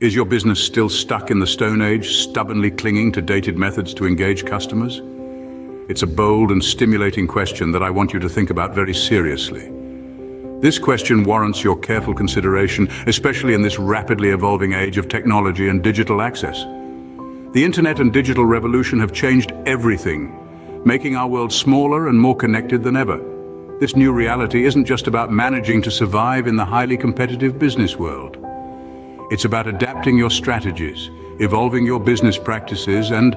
Is your business still stuck in the Stone Age, stubbornly clinging to dated methods to engage customers? It's a bold and stimulating question that I want you to think about very seriously. This question warrants your careful consideration, especially in this rapidly evolving age of technology and digital access. The internet and digital revolution have changed everything, making our world smaller and more connected than ever. This new reality isn't just about managing to survive in the highly competitive business world. It's about adapting your strategies, evolving your business practices, and,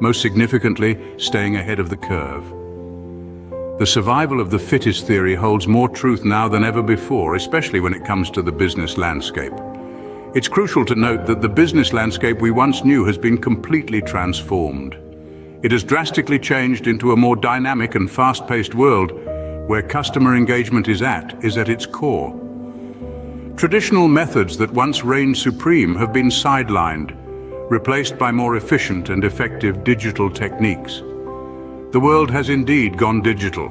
most significantly, staying ahead of the curve. The survival of the fittest theory holds more truth now than ever before, especially when it comes to the business landscape. It's crucial to note that the business landscape we once knew has been completely transformed. It has drastically changed into a more dynamic and fast-paced world where customer engagement is at, is at its core. Traditional methods that once reigned supreme have been sidelined, replaced by more efficient and effective digital techniques. The world has indeed gone digital,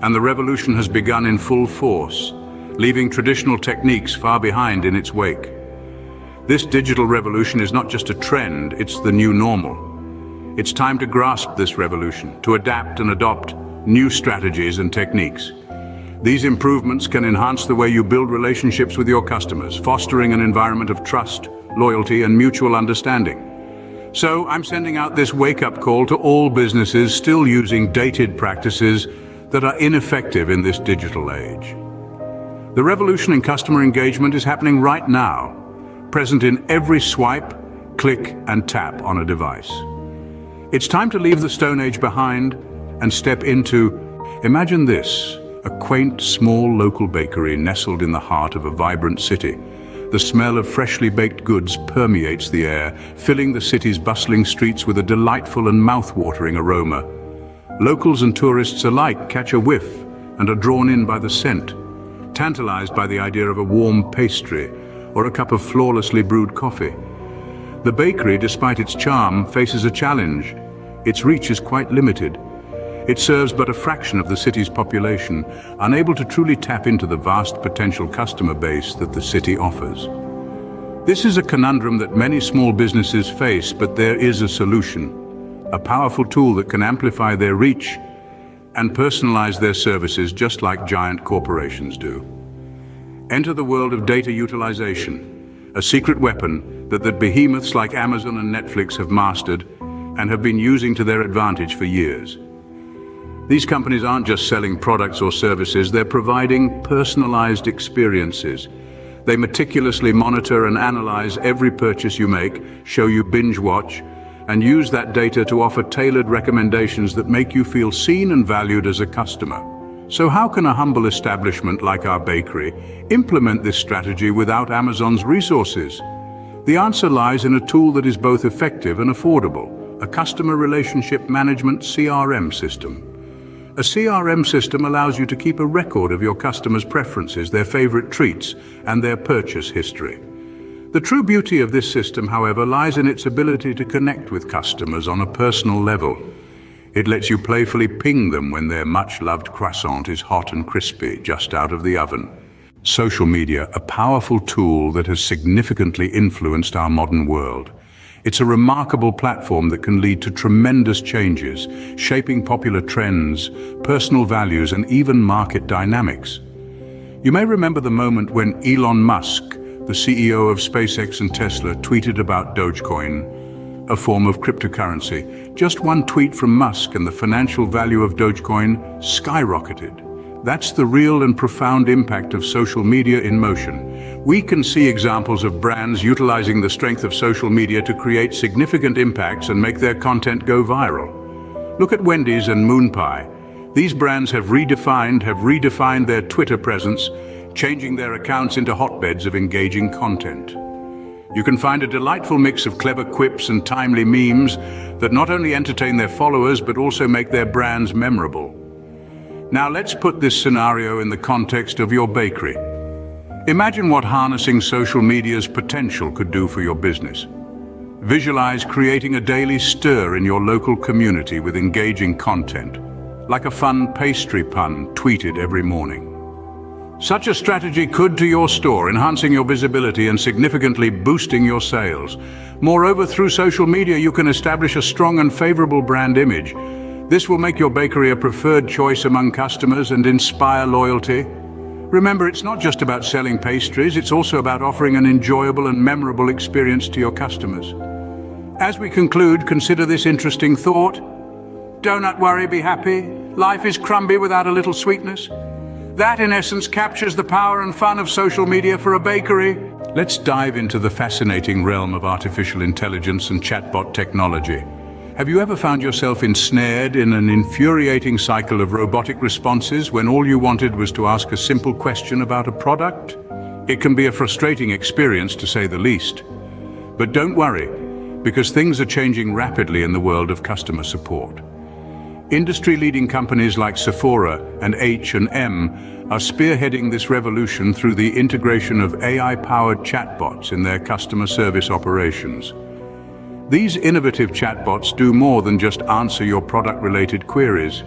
and the revolution has begun in full force, leaving traditional techniques far behind in its wake. This digital revolution is not just a trend, it's the new normal. It's time to grasp this revolution, to adapt and adopt new strategies and techniques. These improvements can enhance the way you build relationships with your customers, fostering an environment of trust, loyalty, and mutual understanding. So I'm sending out this wake-up call to all businesses still using dated practices that are ineffective in this digital age. The revolution in customer engagement is happening right now, present in every swipe, click and tap on a device. It's time to leave the Stone Age behind and step into, imagine this, a quaint, small local bakery nestled in the heart of a vibrant city the smell of freshly baked goods permeates the air, filling the city's bustling streets with a delightful and mouth-watering aroma. Locals and tourists alike catch a whiff and are drawn in by the scent, tantalized by the idea of a warm pastry or a cup of flawlessly brewed coffee. The bakery, despite its charm, faces a challenge. Its reach is quite limited, it serves but a fraction of the city's population, unable to truly tap into the vast potential customer base that the city offers. This is a conundrum that many small businesses face, but there is a solution. A powerful tool that can amplify their reach and personalize their services just like giant corporations do. Enter the world of data utilization, a secret weapon that the behemoths like Amazon and Netflix have mastered and have been using to their advantage for years. These companies aren't just selling products or services, they're providing personalized experiences. They meticulously monitor and analyze every purchase you make, show you binge watch, and use that data to offer tailored recommendations that make you feel seen and valued as a customer. So how can a humble establishment like our bakery implement this strategy without Amazon's resources? The answer lies in a tool that is both effective and affordable, a customer relationship management CRM system. A CRM system allows you to keep a record of your customers' preferences, their favorite treats, and their purchase history. The true beauty of this system, however, lies in its ability to connect with customers on a personal level. It lets you playfully ping them when their much-loved croissant is hot and crispy, just out of the oven. Social media, a powerful tool that has significantly influenced our modern world. It's a remarkable platform that can lead to tremendous changes, shaping popular trends, personal values, and even market dynamics. You may remember the moment when Elon Musk, the CEO of SpaceX and Tesla, tweeted about Dogecoin, a form of cryptocurrency. Just one tweet from Musk and the financial value of Dogecoin skyrocketed. That's the real and profound impact of social media in motion. We can see examples of brands utilizing the strength of social media to create significant impacts and make their content go viral. Look at Wendy's and MoonPie. These brands have redefined, have redefined their Twitter presence, changing their accounts into hotbeds of engaging content. You can find a delightful mix of clever quips and timely memes that not only entertain their followers but also make their brands memorable. Now let's put this scenario in the context of your bakery. Imagine what harnessing social media's potential could do for your business. Visualize creating a daily stir in your local community with engaging content, like a fun pastry pun tweeted every morning. Such a strategy could to your store, enhancing your visibility and significantly boosting your sales. Moreover, through social media, you can establish a strong and favorable brand image. This will make your bakery a preferred choice among customers and inspire loyalty. Remember, it's not just about selling pastries, it's also about offering an enjoyable and memorable experience to your customers. As we conclude, consider this interesting thought. Do not worry, be happy. Life is crumby without a little sweetness. That, in essence, captures the power and fun of social media for a bakery. Let's dive into the fascinating realm of artificial intelligence and chatbot technology. Have you ever found yourself ensnared in an infuriating cycle of robotic responses when all you wanted was to ask a simple question about a product? It can be a frustrating experience, to say the least. But don't worry, because things are changing rapidly in the world of customer support. Industry-leading companies like Sephora and H&M are spearheading this revolution through the integration of AI-powered chatbots in their customer service operations. These innovative chatbots do more than just answer your product-related queries.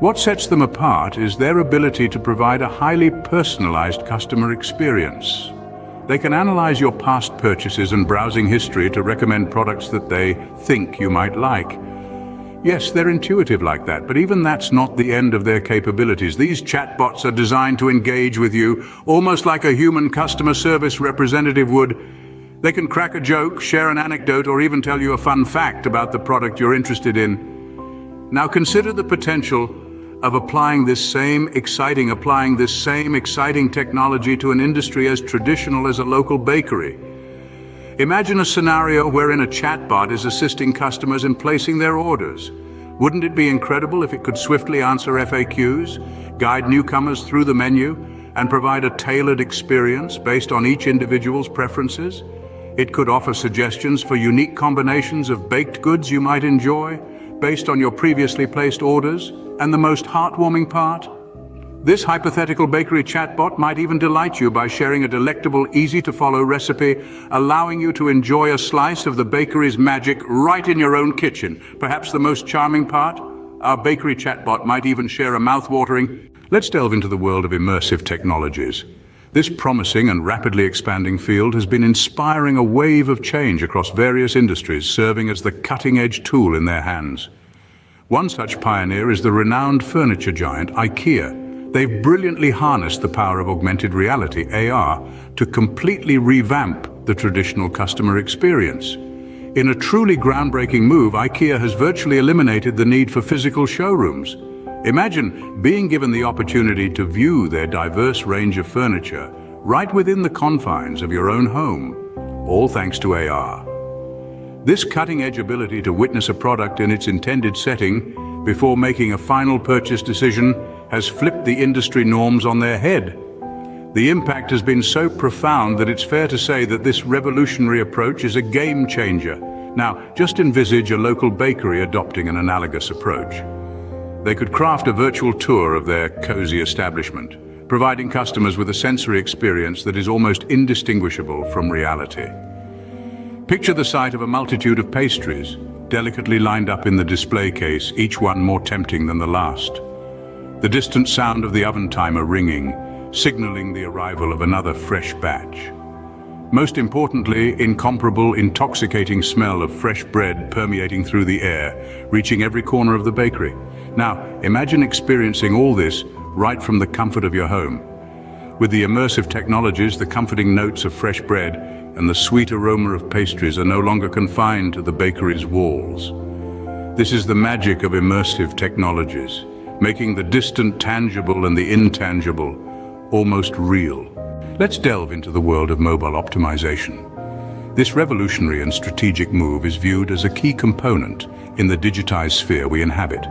What sets them apart is their ability to provide a highly personalized customer experience. They can analyze your past purchases and browsing history to recommend products that they think you might like. Yes, they're intuitive like that, but even that's not the end of their capabilities. These chatbots are designed to engage with you almost like a human customer service representative would. They can crack a joke, share an anecdote, or even tell you a fun fact about the product you're interested in. Now consider the potential of applying this same exciting, applying this same exciting technology to an industry as traditional as a local bakery. Imagine a scenario wherein a chatbot is assisting customers in placing their orders. Wouldn't it be incredible if it could swiftly answer FAQs, guide newcomers through the menu, and provide a tailored experience based on each individual's preferences? It could offer suggestions for unique combinations of baked goods you might enjoy, based on your previously placed orders, and the most heartwarming part, this hypothetical bakery chatbot might even delight you by sharing a delectable, easy-to-follow recipe, allowing you to enjoy a slice of the bakery's magic right in your own kitchen. Perhaps the most charming part? Our bakery chatbot might even share a mouth-watering... Let's delve into the world of immersive technologies. This promising and rapidly expanding field has been inspiring a wave of change across various industries, serving as the cutting-edge tool in their hands. One such pioneer is the renowned furniture giant IKEA, They've brilliantly harnessed the power of augmented reality, AR, to completely revamp the traditional customer experience. In a truly groundbreaking move, IKEA has virtually eliminated the need for physical showrooms. Imagine being given the opportunity to view their diverse range of furniture right within the confines of your own home, all thanks to AR. This cutting-edge ability to witness a product in its intended setting before making a final purchase decision has flipped the industry norms on their head. The impact has been so profound that it's fair to say that this revolutionary approach is a game changer. Now, just envisage a local bakery adopting an analogous approach. They could craft a virtual tour of their cozy establishment, providing customers with a sensory experience that is almost indistinguishable from reality. Picture the sight of a multitude of pastries, delicately lined up in the display case, each one more tempting than the last the distant sound of the oven timer ringing, signaling the arrival of another fresh batch. Most importantly, incomparable, intoxicating smell of fresh bread permeating through the air, reaching every corner of the bakery. Now, imagine experiencing all this right from the comfort of your home. With the immersive technologies, the comforting notes of fresh bread and the sweet aroma of pastries are no longer confined to the bakery's walls. This is the magic of immersive technologies making the distant tangible and the intangible almost real. Let's delve into the world of mobile optimization. This revolutionary and strategic move is viewed as a key component in the digitized sphere we inhabit.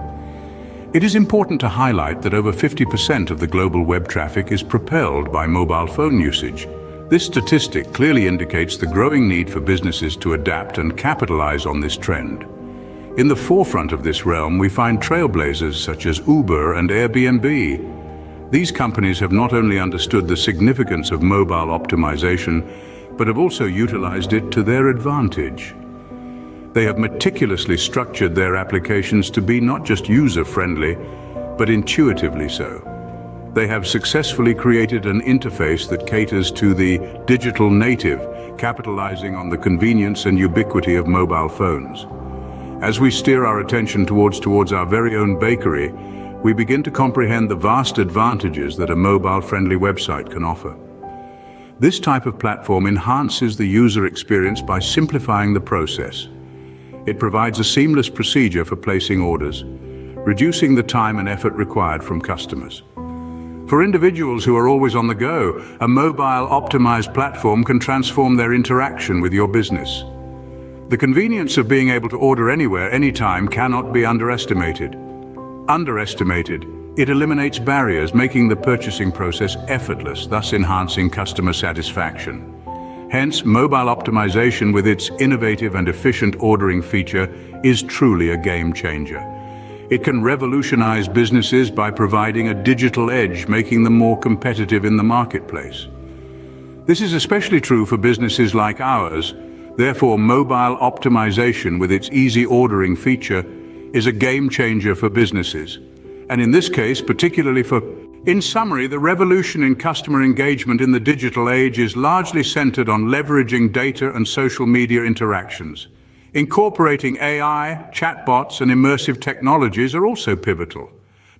It is important to highlight that over 50% of the global web traffic is propelled by mobile phone usage. This statistic clearly indicates the growing need for businesses to adapt and capitalize on this trend. In the forefront of this realm, we find trailblazers such as Uber and Airbnb. These companies have not only understood the significance of mobile optimization, but have also utilized it to their advantage. They have meticulously structured their applications to be not just user-friendly, but intuitively so. they have successfully created an interface that caters to the digital native, capitalizing on the convenience and ubiquity of mobile phones. As we steer our attention towards, towards our very own bakery, we begin to comprehend the vast advantages that a mobile-friendly website can offer. This type of platform enhances the user experience by simplifying the process. It provides a seamless procedure for placing orders, reducing the time and effort required from customers. For individuals who are always on the go, a mobile optimized platform can transform their interaction with your business. The convenience of being able to order anywhere, anytime cannot be underestimated. Underestimated, it eliminates barriers, making the purchasing process effortless, thus enhancing customer satisfaction. Hence, mobile optimization with its innovative and efficient ordering feature is truly a game changer. It can revolutionize businesses by providing a digital edge, making them more competitive in the marketplace. This is especially true for businesses like ours. Therefore, mobile optimization with its easy ordering feature is a game changer for businesses. And in this case, particularly for... In summary, the revolution in customer engagement in the digital age is largely centered on leveraging data and social media interactions. Incorporating AI, chatbots and immersive technologies are also pivotal.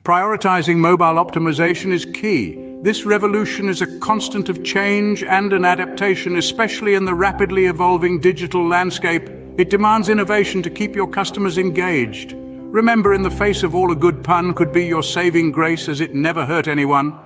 Prioritizing mobile optimization is key. This revolution is a constant of change and an adaptation, especially in the rapidly evolving digital landscape. It demands innovation to keep your customers engaged. Remember, in the face of all a good pun could be your saving grace as it never hurt anyone.